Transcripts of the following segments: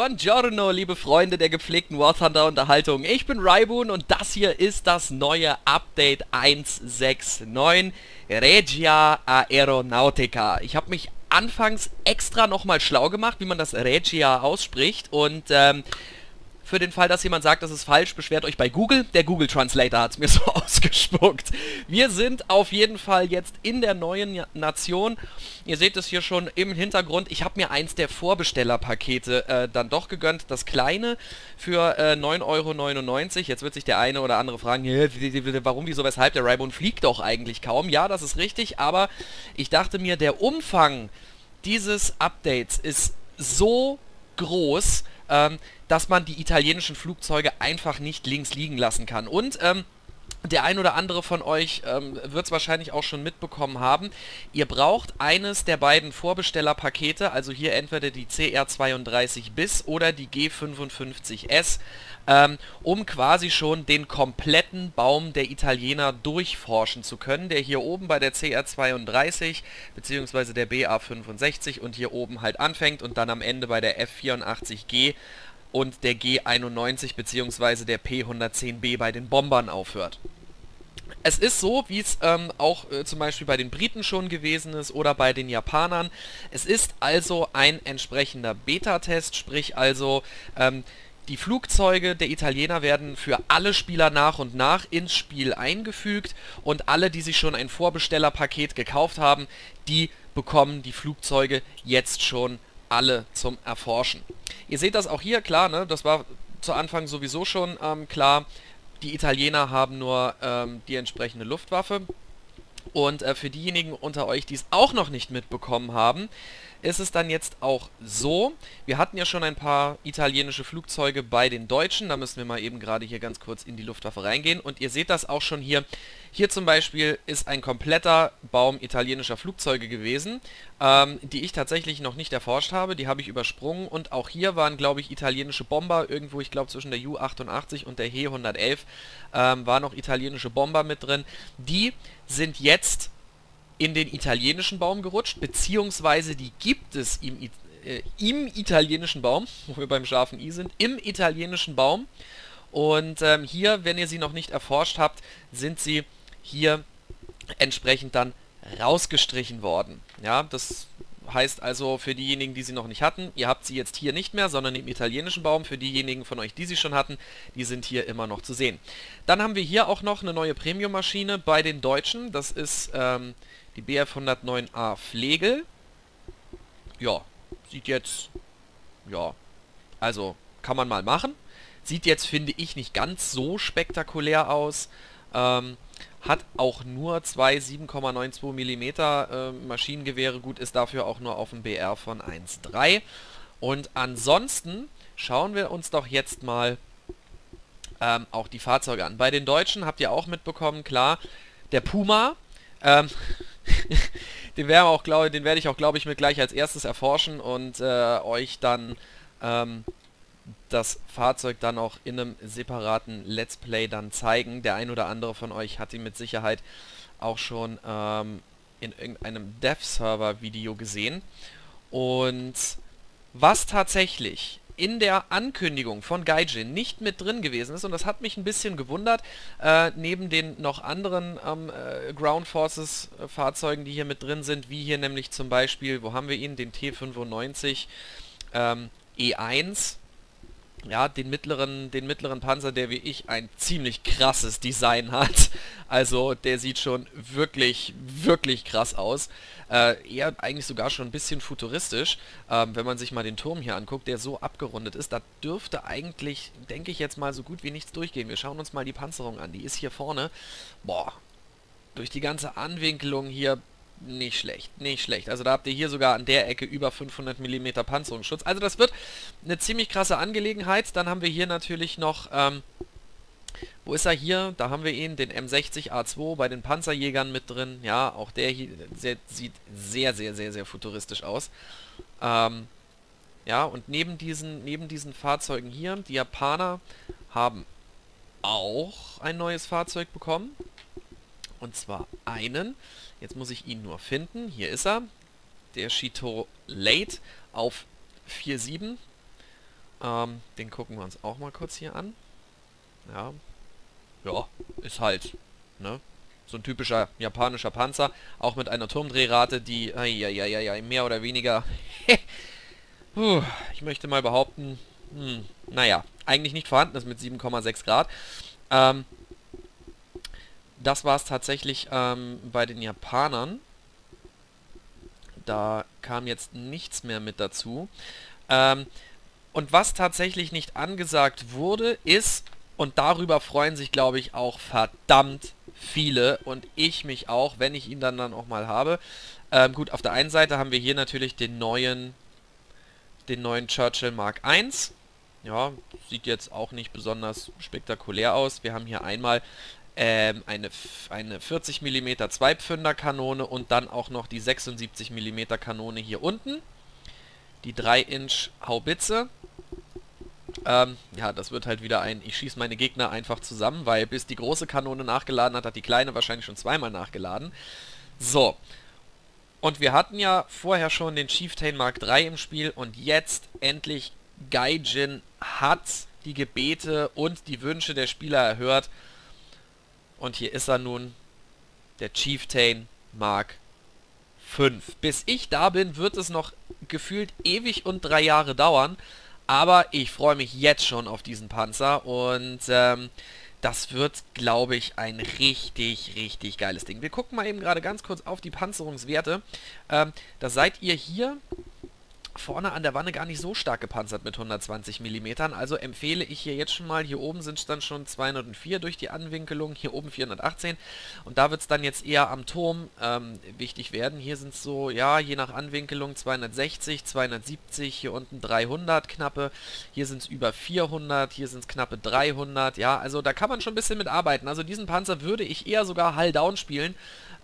Buongiorno, liebe Freunde der gepflegten War Thunder Unterhaltung. Ich bin Raibun und das hier ist das neue Update 169 Regia Aeronautica. Ich habe mich anfangs extra nochmal schlau gemacht, wie man das Regia ausspricht und ähm, für den Fall, dass jemand sagt, das ist falsch, beschwert euch bei Google. Der Google Translator hat es mir so ausgespuckt. Wir sind auf jeden Fall jetzt in der neuen Nation. Ihr seht es hier schon im Hintergrund. Ich habe mir eins der Vorbestellerpakete äh, dann doch gegönnt. Das kleine für äh, 9,99 Euro. Jetzt wird sich der eine oder andere fragen, warum, wieso, weshalb? Der Raibon fliegt doch eigentlich kaum. Ja, das ist richtig, aber ich dachte mir, der Umfang dieses Updates ist so groß, ähm, dass man die italienischen Flugzeuge einfach nicht links liegen lassen kann. Und ähm, der ein oder andere von euch ähm, wird es wahrscheinlich auch schon mitbekommen haben. Ihr braucht eines der beiden Vorbestellerpakete, also hier entweder die CR32 bis oder die G55S, ähm, um quasi schon den kompletten Baum der Italiener durchforschen zu können, der hier oben bei der CR32 bzw. der BA65 und hier oben halt anfängt und dann am Ende bei der F84G und der G91 bzw. der P110B bei den Bombern aufhört. Es ist so, wie es ähm, auch äh, zum Beispiel bei den Briten schon gewesen ist oder bei den Japanern. Es ist also ein entsprechender Beta-Test, sprich also ähm, die Flugzeuge der Italiener werden für alle Spieler nach und nach ins Spiel eingefügt und alle, die sich schon ein Vorbestellerpaket gekauft haben, die bekommen die Flugzeuge jetzt schon alle zum Erforschen. Ihr seht das auch hier, klar, ne? das war zu Anfang sowieso schon ähm, klar. Die Italiener haben nur ähm, die entsprechende Luftwaffe. Und äh, für diejenigen unter euch, die es auch noch nicht mitbekommen haben, ist es dann jetzt auch so, wir hatten ja schon ein paar italienische Flugzeuge bei den Deutschen, da müssen wir mal eben gerade hier ganz kurz in die Luftwaffe reingehen. Und ihr seht das auch schon hier. Hier zum Beispiel ist ein kompletter Baum italienischer Flugzeuge gewesen, ähm, die ich tatsächlich noch nicht erforscht habe, die habe ich übersprungen. Und auch hier waren, glaube ich, italienische Bomber, irgendwo, ich glaube, zwischen der Ju-88 und der He-111 ähm, waren noch italienische Bomber mit drin. Die sind jetzt in den italienischen Baum gerutscht, beziehungsweise die gibt es im, äh, im italienischen Baum, wo wir beim scharfen I sind, im italienischen Baum. Und ähm, hier, wenn ihr sie noch nicht erforscht habt, sind sie hier entsprechend dann rausgestrichen worden. Ja, das heißt also für diejenigen, die sie noch nicht hatten, ihr habt sie jetzt hier nicht mehr, sondern im italienischen Baum. Für diejenigen von euch, die sie schon hatten, die sind hier immer noch zu sehen. Dann haben wir hier auch noch eine neue Premium-Maschine bei den Deutschen. Das ist ähm, die Bf 109A Pflegel. Ja, sieht jetzt, ja, also kann man mal machen. Sieht jetzt, finde ich, nicht ganz so spektakulär aus. Ähm, hat auch nur zwei 7,92 mm äh, Maschinengewehre. Gut, ist dafür auch nur auf dem BR von 1,3. Und ansonsten schauen wir uns doch jetzt mal ähm, auch die Fahrzeuge an. Bei den Deutschen habt ihr auch mitbekommen, klar, der Puma. Ähm, den, werde ich auch, glaube ich, mit gleich als erstes erforschen und äh, euch dann ähm, das Fahrzeug dann auch in einem separaten Let's Play dann zeigen. Der ein oder andere von euch hat ihn mit Sicherheit auch schon ähm, in irgendeinem Dev-Server-Video gesehen. Und was tatsächlich in der Ankündigung von Gaijin nicht mit drin gewesen ist, und das hat mich ein bisschen gewundert, äh, neben den noch anderen ähm, äh, Ground Forces äh, Fahrzeugen, die hier mit drin sind, wie hier nämlich zum Beispiel, wo haben wir ihn, den T95 ähm, E1, ja, den mittleren, den mittleren Panzer, der wie ich ein ziemlich krasses Design hat. Also der sieht schon wirklich, wirklich krass aus. Äh, eher eigentlich sogar schon ein bisschen futuristisch. Ähm, wenn man sich mal den Turm hier anguckt, der so abgerundet ist, da dürfte eigentlich, denke ich jetzt mal, so gut wie nichts durchgehen. Wir schauen uns mal die Panzerung an. Die ist hier vorne. Boah, durch die ganze Anwinkelung hier nicht schlecht, nicht schlecht. Also da habt ihr hier sogar an der Ecke über 500 mm Panzerungsschutz. Also das wird eine ziemlich krasse Angelegenheit. Dann haben wir hier natürlich noch, ähm, wo ist er hier? Da haben wir ihn, den M60A2 bei den Panzerjägern mit drin. Ja, auch der hier sehr, sieht sehr, sehr, sehr, sehr futuristisch aus. Ähm, ja, und neben diesen, neben diesen Fahrzeugen hier, die Japaner haben auch ein neues Fahrzeug bekommen. Und zwar einen. Jetzt muss ich ihn nur finden. Hier ist er. Der Shito Late auf 4.7. Ähm, den gucken wir uns auch mal kurz hier an. Ja. Ja, ist halt, ne? So ein typischer japanischer Panzer. Auch mit einer Turmdrehrate, die, ja, mehr oder weniger, Puh, ich möchte mal behaupten, hm, naja, eigentlich nicht vorhanden ist mit 7,6 Grad. Ähm, das war es tatsächlich ähm, bei den Japanern. Da kam jetzt nichts mehr mit dazu. Ähm, und was tatsächlich nicht angesagt wurde, ist, und darüber freuen sich, glaube ich, auch verdammt viele und ich mich auch, wenn ich ihn dann, dann auch mal habe. Ähm, gut, auf der einen Seite haben wir hier natürlich den neuen, den neuen Churchill Mark I. Ja, sieht jetzt auch nicht besonders spektakulär aus. Wir haben hier einmal ähm, eine, eine 40 mm 2 Pfünder Kanone und dann auch noch die 76 mm Kanone hier unten. Die 3 Inch Haubitze. Ähm, ja, das wird halt wieder ein, ich schieße meine Gegner einfach zusammen, weil bis die große Kanone nachgeladen hat, hat die kleine wahrscheinlich schon zweimal nachgeladen. So. Und wir hatten ja vorher schon den Chieftain Mark III im Spiel und jetzt endlich Gaijin hat die Gebete und die Wünsche der Spieler erhört und hier ist er nun, der Chieftain Mark 5. Bis ich da bin, wird es noch gefühlt ewig und drei Jahre dauern. Aber ich freue mich jetzt schon auf diesen Panzer und ähm, das wird, glaube ich, ein richtig, richtig geiles Ding. Wir gucken mal eben gerade ganz kurz auf die Panzerungswerte. Ähm, da seid ihr hier vorne an der Wanne gar nicht so stark gepanzert mit 120 mm. Also empfehle ich hier jetzt schon mal, hier oben sind es dann schon 204 durch die Anwinkelung, hier oben 418 und da wird es dann jetzt eher am Turm ähm, wichtig werden. Hier sind es so, ja, je nach Anwinkelung 260, 270, hier unten 300 knappe, hier sind es über 400, hier sind es knappe 300, ja, also da kann man schon ein bisschen mit arbeiten. Also diesen Panzer würde ich eher sogar Hull Down spielen,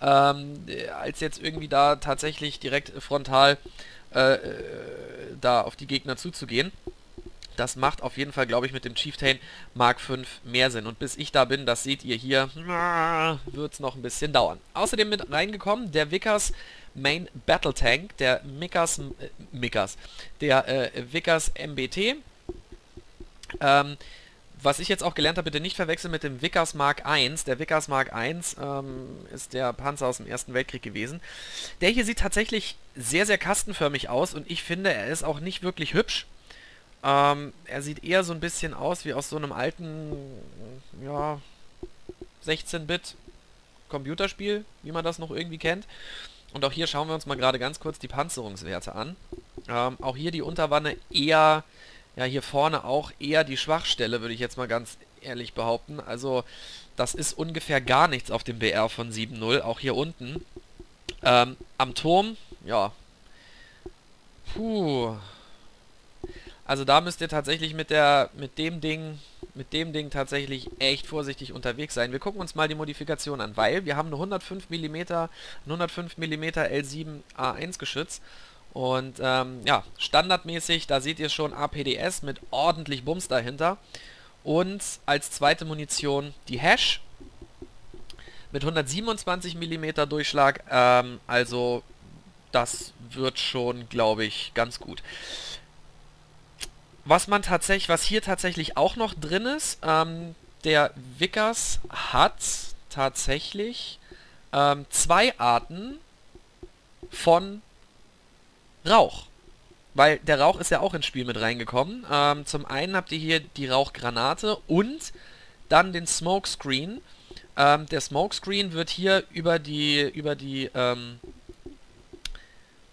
ähm, als jetzt irgendwie da tatsächlich direkt frontal äh, äh, da auf die Gegner zuzugehen. Das macht auf jeden Fall, glaube ich, mit dem Chieftain Mark 5 mehr Sinn. Und bis ich da bin, das seht ihr hier, wird es noch ein bisschen dauern. Außerdem mit reingekommen der Vickers Main Battle Tank, der Mickers, äh, Mickers, der äh, Vickers MBT. Ähm, was ich jetzt auch gelernt habe, bitte nicht verwechseln mit dem Vickers Mark I. Der Vickers Mark I ähm, ist der Panzer aus dem Ersten Weltkrieg gewesen. Der hier sieht tatsächlich sehr, sehr kastenförmig aus und ich finde, er ist auch nicht wirklich hübsch. Ähm, er sieht eher so ein bisschen aus wie aus so einem alten, ja, 16-Bit Computerspiel, wie man das noch irgendwie kennt. Und auch hier schauen wir uns mal gerade ganz kurz die Panzerungswerte an. Ähm, auch hier die Unterwanne eher ja hier vorne auch eher die Schwachstelle, würde ich jetzt mal ganz ehrlich behaupten. Also das ist ungefähr gar nichts auf dem BR von 7.0, auch hier unten. Ähm, am Turm, ja. Puh. Also da müsst ihr tatsächlich mit der, mit dem Ding, mit dem Ding tatsächlich echt vorsichtig unterwegs sein. Wir gucken uns mal die Modifikation an, weil wir haben eine 105 mm, 105 mm L7 A1 Geschütz und ähm, ja, standardmäßig, da seht ihr schon APDS mit ordentlich Bums dahinter. Und als zweite Munition die Hash mit 127 mm Durchschlag. Ähm, also das wird schon, glaube ich, ganz gut. Was man tatsächlich, was hier tatsächlich auch noch drin ist, ähm, der Vickers hat tatsächlich ähm, zwei Arten von Rauch. Weil der Rauch ist ja auch ins Spiel mit reingekommen. Ähm, zum einen habt ihr hier die Rauchgranate und dann den Smokescreen. Ähm, der Smokescreen wird hier über die, über die, ähm,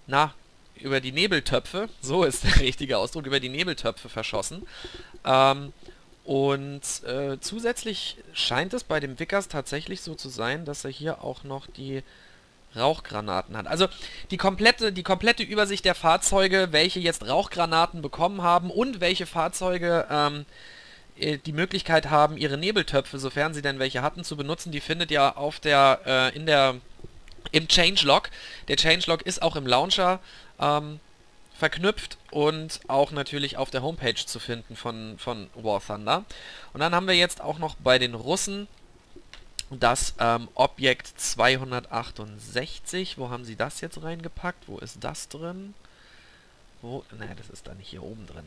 na, über die Nebeltöpfe, so ist der richtige Ausdruck, über die Nebeltöpfe verschossen. Ähm, und äh, zusätzlich scheint es bei dem Vickers tatsächlich so zu sein, dass er hier auch noch die Rauchgranaten hat. Also die komplette, die komplette Übersicht der Fahrzeuge, welche jetzt Rauchgranaten bekommen haben und welche Fahrzeuge ähm, äh, die Möglichkeit haben, ihre Nebeltöpfe, sofern sie denn welche hatten, zu benutzen, die findet ihr auf der, äh, in der, im Changelog. Der Changelog ist auch im Launcher ähm, verknüpft und auch natürlich auf der Homepage zu finden von, von War Thunder. Und dann haben wir jetzt auch noch bei den Russen das ähm, Objekt 268. Wo haben sie das jetzt reingepackt? Wo ist das drin? Wo? Nein, das ist dann hier oben drin.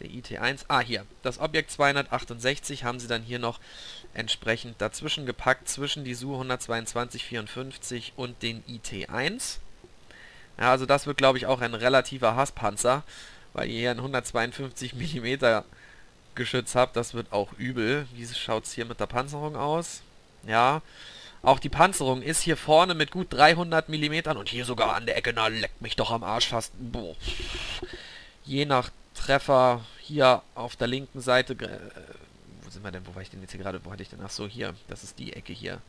Der IT1. Ah, hier. Das Objekt 268 haben sie dann hier noch entsprechend dazwischen gepackt, zwischen die Su 12254 und den IT1. Ja, also das wird, glaube ich, auch ein relativer Hasspanzer, weil ihr hier ein 152 mm Geschütz habt. Das wird auch übel. Wie schaut es hier mit der Panzerung aus? Ja, auch die Panzerung ist hier vorne mit gut 300 mm und hier sogar an der Ecke, na, leckt mich doch am Arsch fast. Boah. Je nach Treffer hier auf der linken Seite, äh, wo sind wir denn, wo war ich denn jetzt hier gerade, wo hatte ich denn, ach so, hier, das ist die Ecke hier.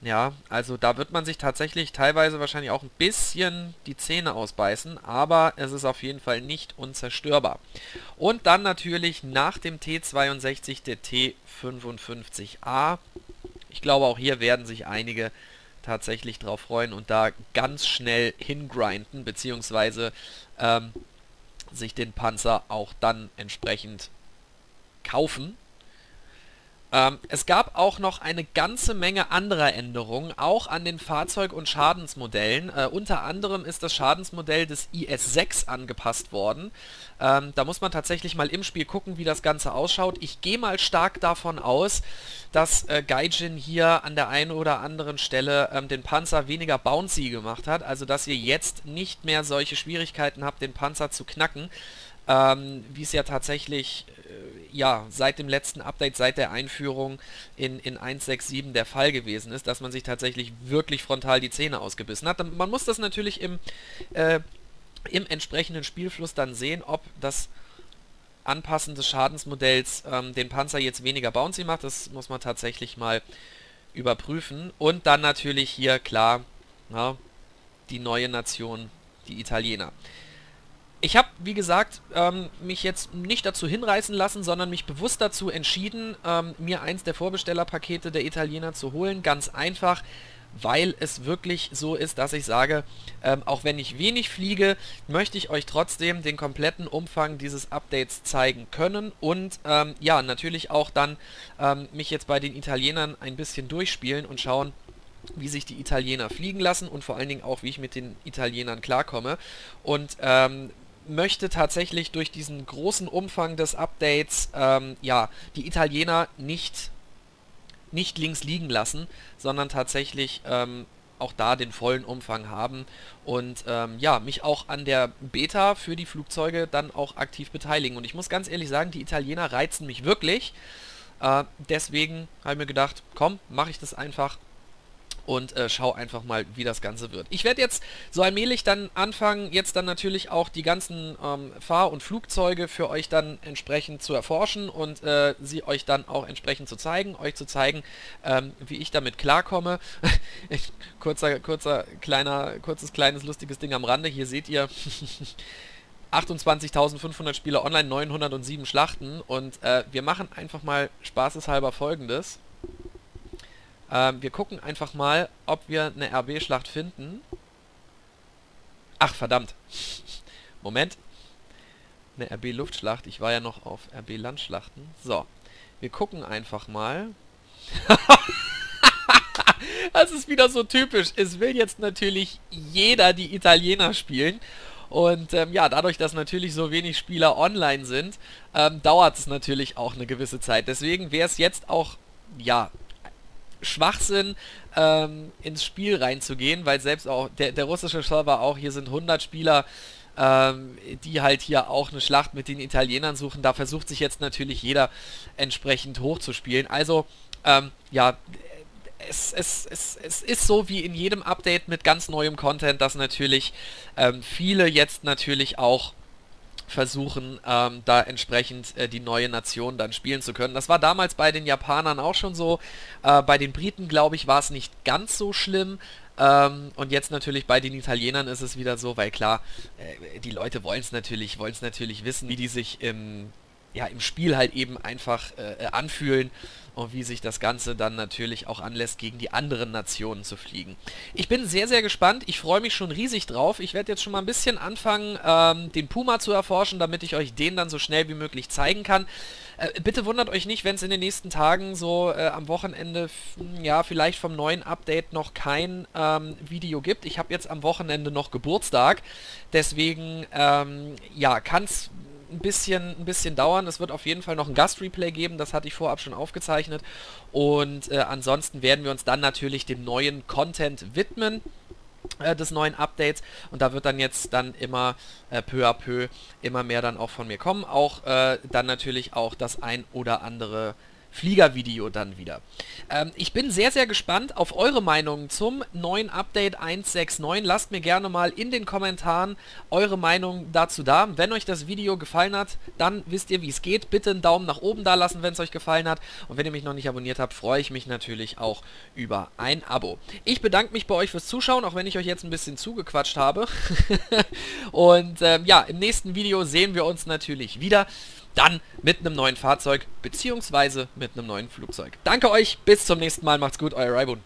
Ja, also da wird man sich tatsächlich teilweise wahrscheinlich auch ein bisschen die Zähne ausbeißen, aber es ist auf jeden Fall nicht unzerstörbar. Und dann natürlich nach dem T62 der T55A. Ich glaube, auch hier werden sich einige tatsächlich drauf freuen und da ganz schnell hingrinden, beziehungsweise ähm, sich den Panzer auch dann entsprechend kaufen. Ähm, es gab auch noch eine ganze Menge anderer Änderungen, auch an den Fahrzeug- und Schadensmodellen. Äh, unter anderem ist das Schadensmodell des IS-6 angepasst worden. Ähm, da muss man tatsächlich mal im Spiel gucken, wie das Ganze ausschaut. Ich gehe mal stark davon aus, dass äh, Gaijin hier an der einen oder anderen Stelle ähm, den Panzer weniger bouncy gemacht hat. Also dass ihr jetzt nicht mehr solche Schwierigkeiten habt, den Panzer zu knacken. Ähm, wie es ja tatsächlich ja, seit dem letzten Update, seit der Einführung in, in 1.6.7 der Fall gewesen ist, dass man sich tatsächlich wirklich frontal die Zähne ausgebissen hat. Man muss das natürlich im, äh, im entsprechenden Spielfluss dann sehen, ob das Anpassen des Schadensmodells ähm, den Panzer jetzt weniger bouncy macht. Das muss man tatsächlich mal überprüfen. Und dann natürlich hier, klar, na, die neue Nation, die Italiener. Ich habe, wie gesagt, ähm, mich jetzt nicht dazu hinreißen lassen, sondern mich bewusst dazu entschieden, ähm, mir eins der Vorbestellerpakete der Italiener zu holen. Ganz einfach, weil es wirklich so ist, dass ich sage, ähm, auch wenn ich wenig fliege, möchte ich euch trotzdem den kompletten Umfang dieses Updates zeigen können und ähm, ja, natürlich auch dann ähm, mich jetzt bei den Italienern ein bisschen durchspielen und schauen, wie sich die Italiener fliegen lassen und vor allen Dingen auch, wie ich mit den Italienern klarkomme. Und ähm, möchte tatsächlich durch diesen großen Umfang des Updates ähm, ja die Italiener nicht nicht links liegen lassen, sondern tatsächlich ähm, auch da den vollen Umfang haben und ähm, ja, mich auch an der Beta für die Flugzeuge dann auch aktiv beteiligen. Und ich muss ganz ehrlich sagen, die Italiener reizen mich wirklich. Äh, deswegen habe ich mir gedacht, komm, mache ich das einfach und äh, schau einfach mal, wie das Ganze wird. Ich werde jetzt so allmählich dann anfangen, jetzt dann natürlich auch die ganzen ähm, Fahr- und Flugzeuge für euch dann entsprechend zu erforschen und äh, sie euch dann auch entsprechend zu zeigen, euch zu zeigen, ähm, wie ich damit klarkomme. kurzer, kurzer, kleiner, kurzes, kleines, lustiges Ding am Rande. Hier seht ihr 28.500 Spieler online, 907 Schlachten und äh, wir machen einfach mal spaßeshalber folgendes. Ähm, wir gucken einfach mal, ob wir eine RB-Schlacht finden. Ach, verdammt. Moment. Eine RB-Luftschlacht. Ich war ja noch auf RB-Landschlachten. So. Wir gucken einfach mal. das ist wieder so typisch. Es will jetzt natürlich jeder die Italiener spielen. Und ähm, ja, dadurch, dass natürlich so wenig Spieler online sind, ähm, dauert es natürlich auch eine gewisse Zeit. Deswegen wäre es jetzt auch, ja, Schwachsinn, ähm, ins Spiel reinzugehen, weil selbst auch der, der russische Server auch, hier sind 100 Spieler, ähm, die halt hier auch eine Schlacht mit den Italienern suchen. Da versucht sich jetzt natürlich jeder entsprechend hochzuspielen. Also, ähm, ja, es, es, es, es ist so wie in jedem Update mit ganz neuem Content, dass natürlich ähm, viele jetzt natürlich auch versuchen, ähm, da entsprechend äh, die neue Nation dann spielen zu können. Das war damals bei den Japanern auch schon so. Äh, bei den Briten, glaube ich, war es nicht ganz so schlimm. Ähm, und jetzt natürlich bei den Italienern ist es wieder so, weil klar, äh, die Leute wollen es natürlich, wollen es natürlich wissen, wie die sich im ja, im Spiel halt eben einfach äh, anfühlen und wie sich das Ganze dann natürlich auch anlässt, gegen die anderen Nationen zu fliegen. Ich bin sehr, sehr gespannt. Ich freue mich schon riesig drauf. Ich werde jetzt schon mal ein bisschen anfangen, ähm, den Puma zu erforschen, damit ich euch den dann so schnell wie möglich zeigen kann. Äh, bitte wundert euch nicht, wenn es in den nächsten Tagen so äh, am Wochenende, ja, vielleicht vom neuen Update noch kein ähm, Video gibt. Ich habe jetzt am Wochenende noch Geburtstag. Deswegen, ähm, ja, kann es ein bisschen, ein bisschen dauern. Es wird auf jeden Fall noch ein Gast-Replay geben, das hatte ich vorab schon aufgezeichnet. Und äh, ansonsten werden wir uns dann natürlich dem neuen Content widmen äh, des neuen Updates und da wird dann jetzt dann immer äh, peu à peu immer mehr dann auch von mir kommen. Auch äh, dann natürlich auch das ein oder andere Fliegervideo dann wieder. Ähm, ich bin sehr, sehr gespannt auf eure Meinungen zum neuen Update 1.6.9. Lasst mir gerne mal in den Kommentaren eure Meinung dazu da. Wenn euch das Video gefallen hat, dann wisst ihr, wie es geht. Bitte einen Daumen nach oben da lassen, wenn es euch gefallen hat. Und wenn ihr mich noch nicht abonniert habt, freue ich mich natürlich auch über ein Abo. Ich bedanke mich bei euch fürs Zuschauen, auch wenn ich euch jetzt ein bisschen zugequatscht habe. Und ähm, ja, im nächsten Video sehen wir uns natürlich wieder dann mit einem neuen Fahrzeug beziehungsweise mit einem neuen Flugzeug. Danke euch, bis zum nächsten Mal, macht's gut, euer Raibun.